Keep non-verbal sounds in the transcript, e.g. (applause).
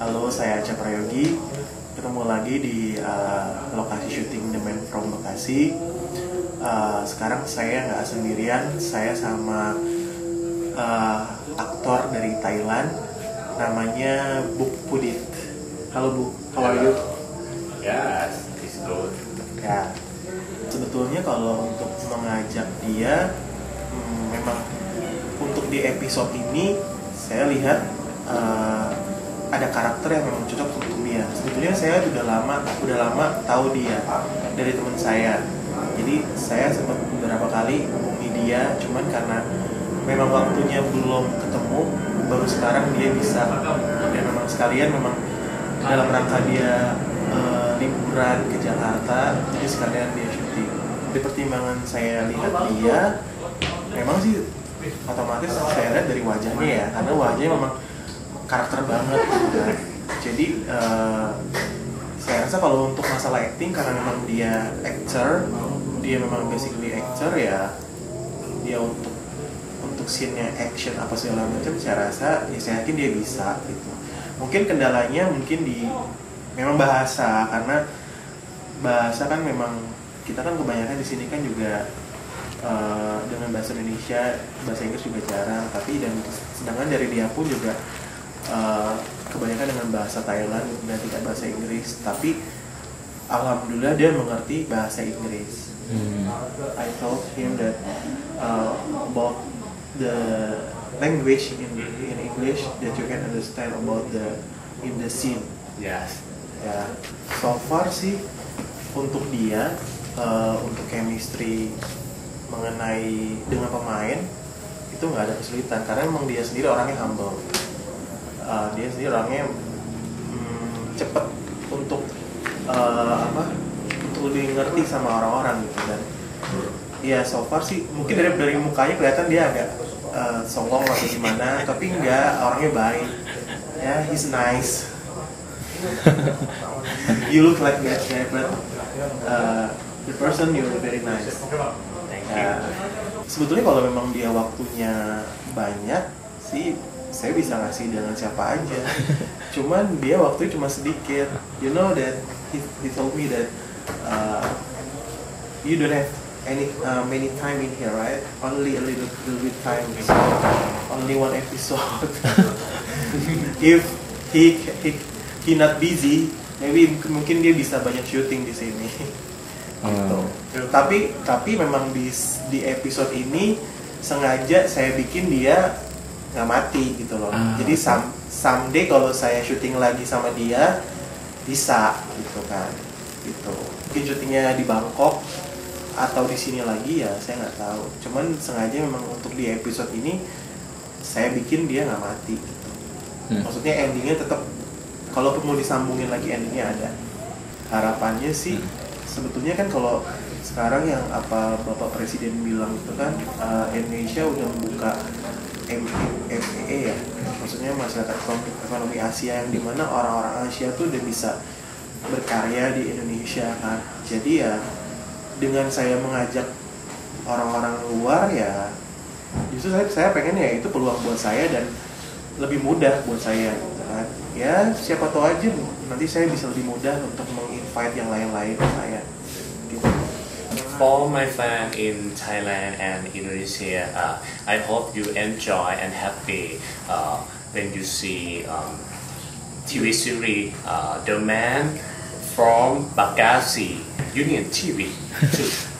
Halo, saya Aceh Prayogi. Ketemu lagi di uh, lokasi syuting The Man From Bekasi. Uh, sekarang saya nggak sendirian, saya sama uh, aktor dari Thailand, namanya Buk Pudit. Halo Bu, how are you? Yes, it's good. Ya, sebetulnya kalau untuk mengajak dia, hmm, memang untuk di episode ini saya lihat uh, ada karakter yang memang cocok untuk dia. Sebetulnya saya sudah lama, udah lama tahu dia dari teman saya. Jadi saya sempat beberapa kali hubungi dia, cuman karena memang waktunya belum ketemu, baru sekarang dia bisa dan memang sekalian memang dalam rangka dia uh, liburan ke Jakarta, jadi sekalian dia syuting. Di pertimbangan saya lihat dia, memang sih otomatis saya lihat dari wajahnya ya, karena wajahnya memang karakter banget. Gitu kan. Jadi uh, saya rasa kalau untuk masalah acting karena memang dia actor, dia memang basically actor ya, dia untuk untuk scene-nya action apa segala macam saya rasa ya saya yakin dia bisa gitu mungkin kendalanya mungkin di memang bahasa karena bahasa kan memang kita kan kebanyakan di sini kan juga uh, dengan bahasa Indonesia bahasa Inggris juga jarang tapi dan sedangkan dari dia pun juga uh, kebanyakan dengan bahasa Thailand dan tidak bahasa Inggris tapi alhamdulillah dia mengerti bahasa Inggris Hmm. I told him that uh, about the language in in English that you can understand about the in the scene. Yes. Ya, so far sih untuk dia uh, untuk chemistry mengenai dengan pemain itu nggak ada kesulitan karena memang dia sendiri orangnya humble. Uh, dia sendiri orangnya hmm, cepet untuk uh, apa untuk lebih ngerti sama orang-orang gitu dan ya so far sih mungkin dari dari mukanya kelihatan dia agak uh, songong atau gimana tapi enggak orangnya baik. Ya he's nice. You look like that guy but uh, the person you're very nice. Ya, sebetulnya kalau memang dia waktunya banyak sih saya bisa ngasih dengan siapa aja. Cuman dia waktunya cuma sedikit. You know that he, he told me that uh, you don't have any uh, many time in here right? Only a little, little bit time so only one episode. (laughs) If he, he he not busy maybe mungkin dia bisa banyak syuting di sini. Gitu. Hmm. Tapi tapi memang di di episode ini sengaja saya bikin dia nggak mati gitu loh. Ah, Jadi some, someday kalau saya syuting lagi sama dia bisa gitu kan. Gitu. Mungkin syutingnya di Bangkok atau di sini lagi ya saya nggak tahu. Cuman sengaja memang untuk di episode ini saya bikin dia nggak mati. Gitu. Hmm. Maksudnya endingnya tetap kalaupun mau disambungin lagi endingnya ada. Harapannya sih sebetulnya kan kalau sekarang yang apa Bapak Presiden bilang itu kan uh, Indonesia udah membuka MEA ya, maksudnya masyarakat ekonomi, Asia yang di mana orang-orang Asia tuh udah bisa berkarya di Indonesia kan. Jadi ya dengan saya mengajak orang-orang luar ya justru saya saya pengen ya itu peluang buat saya dan lebih mudah buat saya gitu kan. Ya siapa tahu aja nanti saya bisa lebih mudah untuk menginvite yang lain-lain saya gitu For my fans in Thailand and Indonesia, uh, I hope you enjoy and happy uh, when you see um, TV series uh, The Man from Bagasi Union TV. (laughs)